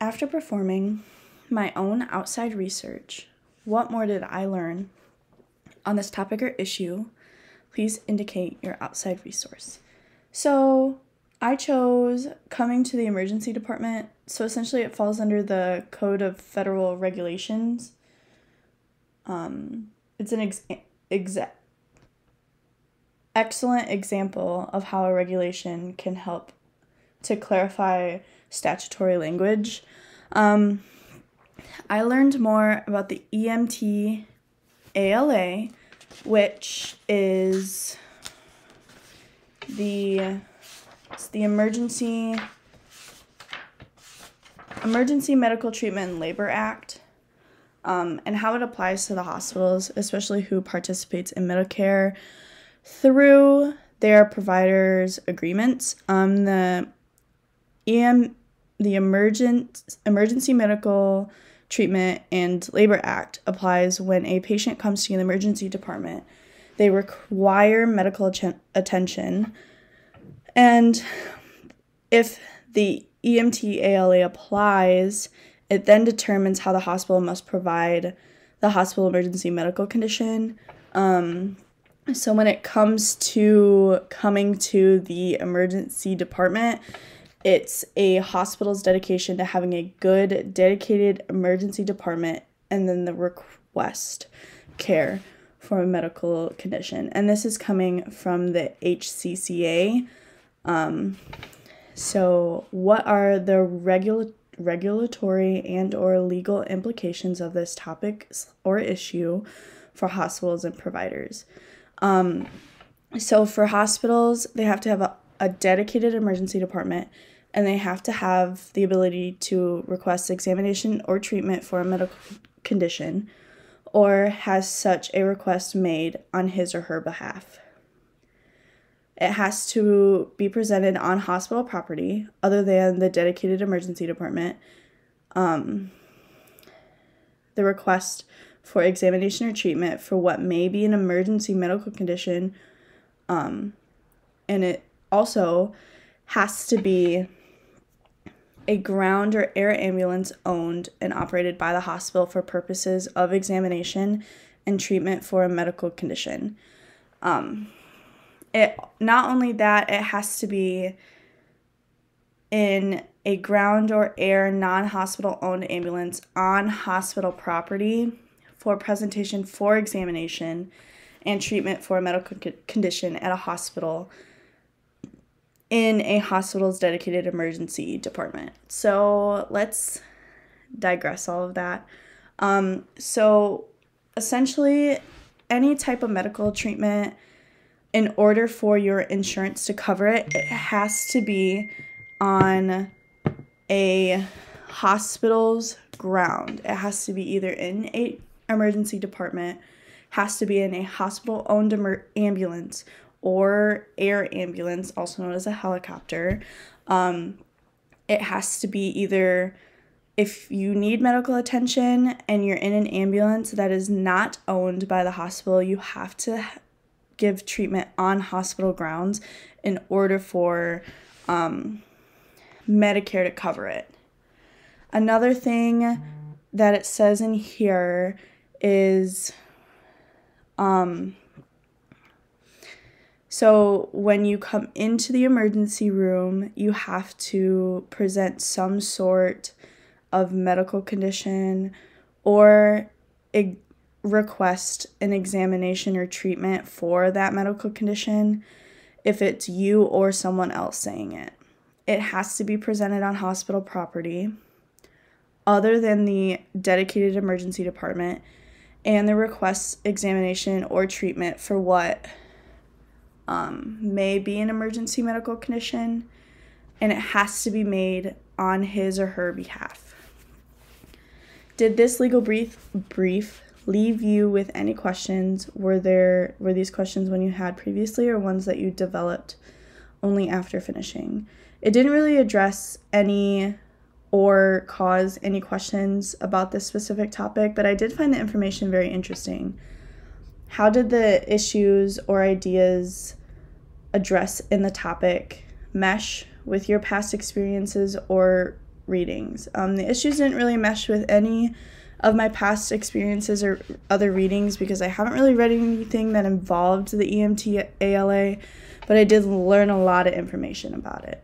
After performing my own outside research, what more did I learn on this topic or issue? Please indicate your outside resource. So, I chose coming to the emergency department. So, essentially, it falls under the Code of Federal Regulations. Um, it's an ex- exa- excellent example of how a regulation can help to clarify statutory language. Um, I learned more about the EMT ALA, which is the it's the emergency emergency medical treatment and labor act um, and how it applies to the hospitals especially who participates in medicare through their providers agreements um, the EM the emergent emergency medical treatment and labor act applies when a patient comes to the emergency department. They require medical att- attention. And if the EMTALA applies it then determines how the hospital must provide the hospital emergency medical condition. Um, so when it comes to coming to the emergency department it's a hospital's dedication to having a good, dedicated emergency department and then the request care for a medical condition. And this is coming from the HCCA. Um, so, what are the regula- regulatory and or legal implications of this topic or issue for hospitals and providers? Um, so, for hospitals, they have to have a, a dedicated emergency department and they have to have the ability to request examination or treatment for a medical condition or has such a request made on his or her behalf. It has to be presented on hospital property other than the dedicated emergency department. Um, the request for examination or treatment for what may be an emergency medical condition. Um, and it also has to be a ground or air ambulance owned and operated by the hospital for purposes of examination and treatment for a medical condition. Um, it not only that, it has to be in a ground or air non-hospital owned ambulance on hospital property for presentation for examination and treatment for a medical condition at a hospital in a hospital's dedicated emergency department. So let's digress all of that. Um, so essentially, any type of medical treatment, in order for your insurance to cover it, it has to be on a hospital's ground. It has to be either in a emergency department, has to be in a hospital owned ambulance or air ambulance, also known as a helicopter. Um, it has to be either if you need medical attention and you're in an ambulance that is not owned by the hospital, you have to give treatment on hospital grounds in order for um, Medicare to cover it. Another thing that it says in here is um, so, when you come into the emergency room, you have to present some sort of medical condition or a request an examination or treatment for that medical condition if it's you or someone else saying it. It has to be presented on hospital property other than the dedicated emergency department and the request examination or treatment for what um, may be an emergency medical condition, and it has to be made on his or her behalf. Did this legal brief brief leave you with any questions? Were there were these questions when you had previously or ones that you developed only after finishing? It didn't really address any or cause any questions about this specific topic, but I did find the information very interesting. How did the issues or ideas address in the topic mesh with your past experiences or readings. Um, the issues didn't really mesh with any of my past experiences or other readings because I haven't really read anything that involved the EMT ALA, but I did learn a lot of information about it.